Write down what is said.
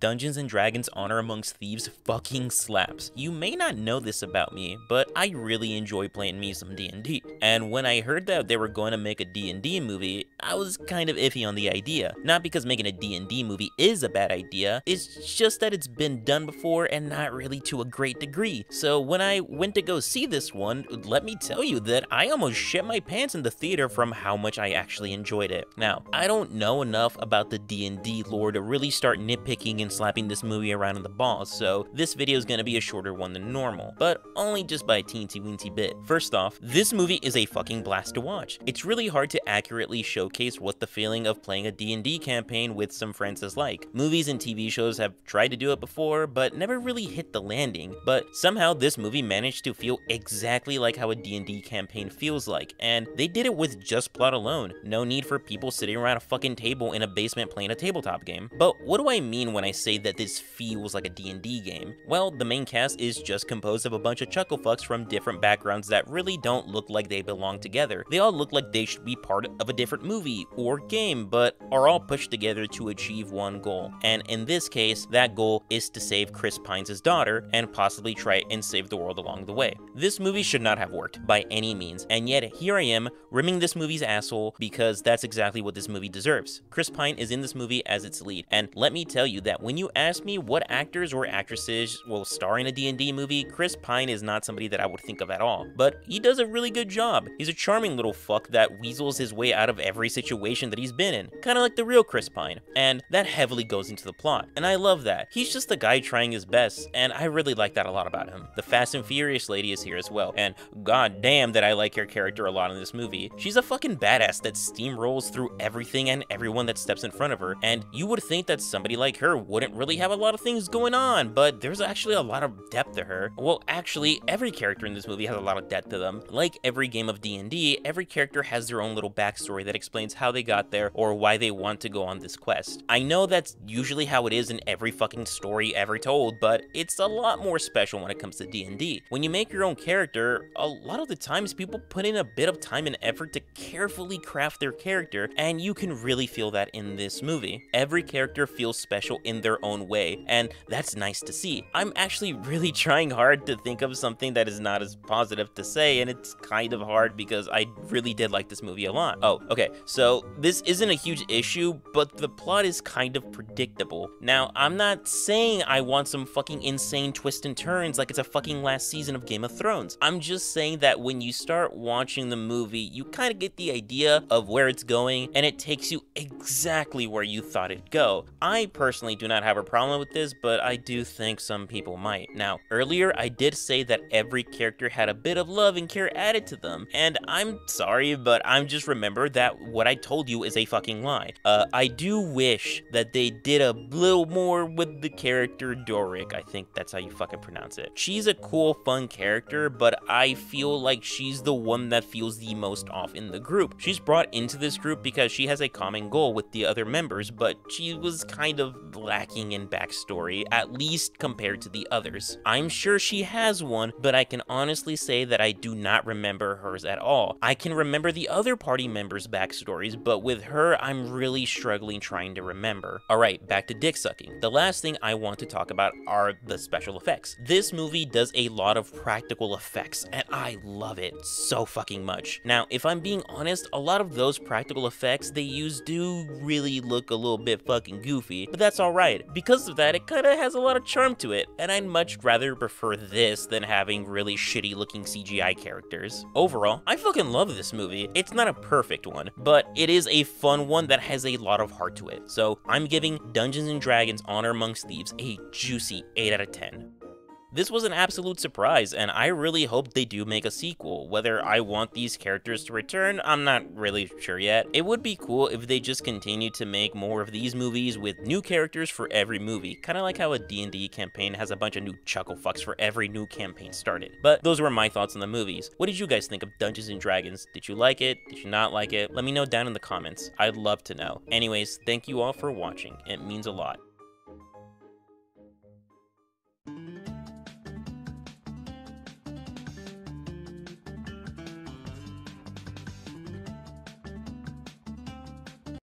Dungeons & Dragons Honor Amongst Thieves fucking slaps. You may not know this about me, but I really enjoy playing me some D&D. And when I heard that they were going to make a D&D movie, I was kind of iffy on the idea. Not because making a D&D movie is a bad idea, it's just that it's been done before and not really to a great degree. So when I went to go see this one, let me tell you that I almost shit my pants in the theater from how much I actually enjoyed it. Now, I don't know enough about the D&D lore to really start nitpicking and slapping this movie around in the balls, so this video is to be a shorter one than normal, but only just by a teensy weensy bit. First off, this movie is a fucking blast to watch. It's really hard to accurately showcase what the feeling of playing a D&D campaign with some friends is like. Movies and TV shows have tried to do it before, but never really hit the landing, but somehow this movie managed to feel exactly like how a D&D campaign feels like, and they did it with just plot alone. No need for people sitting around a fucking table in a basement playing a tabletop game. But what do I mean when I say that this feels like a D&D game? Well, the main cast is just composed of a bunch of chucklefucks from different backgrounds that really don't look like they belong together. They all look like they should be part of a different movie or game, but are all pushed together to achieve one goal. And in this case, that goal is to save Chris Pine's daughter and possibly try and save the world along the way. This movie should not have worked by any means, and yet here I am rimming this movie's asshole because that's exactly what this movie deserves. Chris Pine is in this movie as its lead, and let me tell you that when you ask me what actors or actresses will star in a D&D movie, Chris Pine is not somebody that I would think of at all. But he does a really good job. He's a charming little fuck that weasels his way out of every situation that he's been in, kind of like the real Chris Pine, and that heavily goes into the plot. And I love that. He's just a guy trying his best, and I really like that a lot about him. The Fast and Furious lady is here as well, and god damn that I like her character a lot in this movie. She's a fucking badass that steamrolls through everything and everyone that steps in front of her, and you would think that somebody like her wouldn't really have a lot of things going on, but there's actually a lot of depth to her. Well, actually, every character in this movie has a lot of depth to them. Like every game of D&D, every character has their own little backstory that explains how they got there or why they want to go on this quest. I know that's usually how it is in every fucking story ever told, but it's a lot more special when it comes to D&D. When you make your own character, a lot of the times people put in a bit of time and effort to carefully craft their character, and you can really feel that in this movie. Every character feels special in their own way, and that's nice to see. I'm actually really trying hard to think of something that is not as positive to say, and it's kind of hard because I really did like this movie a lot. Oh, okay, so this isn't a huge issue, but the plot is kind of predictable. Now, I'm not saying I want some fucking insane twists and turns like it's a fucking last season of Game of Thrones. I'm just saying that when you start watching the movie, you kind of get the idea of where it's going, and it takes you exactly where you thought it'd go. I personally do not have a problem with this, but I do think some people might. Now, earlier I did say that every character had a bit of love and care added to them, and I'm sorry, but I'm just remember that what I told you is a fucking lie. Uh, I do wish that they did a little more with the character Doric, I think that's how you fucking pronounce it. She's a cool, fun character, but I feel like she's the one that feels the most off in the group. She's brought into this group because she has a common goal with the other members, but she was kind of lacking in backstory, at least compared to the others. I'm sure she has one, but I can honestly say that I do not remember hers at all. I can remember the other party members' backstories, but with her, I'm really struggling trying to remember. Alright, back to dick sucking. The last thing I want to talk about are the special effects. This movie does a lot of practical effects, and I love it so fucking much. Now, if I'm being honest, a lot of those practical effects they use do really look a little bit fucking goofy, but that's alright. Because of that, it kinda has a lot of charm to it, and I'd much rather prefer this than having really shitty looking CGI characters. Overall, I fucking love this movie. It's not a perfect one, but it is a fun one that has a lot of heart to it. So I'm giving Dungeons & Dragons Honor Amongst Thieves a juicy 8 out of 10. This was an absolute surprise, and I really hope they do make a sequel. Whether I want these characters to return, I'm not really sure yet. It would be cool if they just continue to make more of these movies with new characters for every movie, kind of like how a D&D campaign has a bunch of new chuckle fucks for every new campaign started. But those were my thoughts on the movies. What did you guys think of Dungeons & Dragons? Did you like it? Did you not like it? Let me know down in the comments. I'd love to know. Anyways, thank you all for watching. It means a lot.